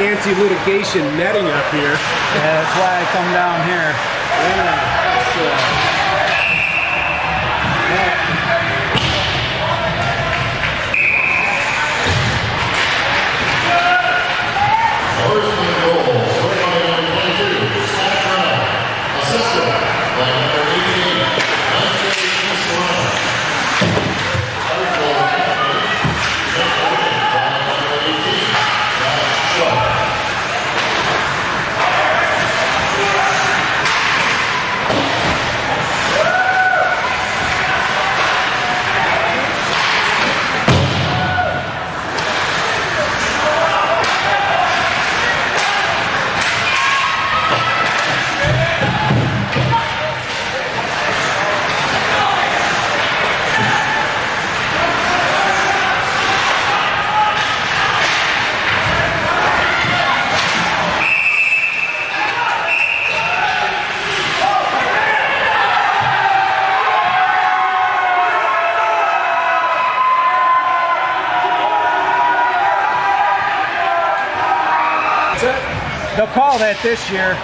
anti-litigation netting up here. Yeah, that's why I come down here. Yeah. They'll call that this year.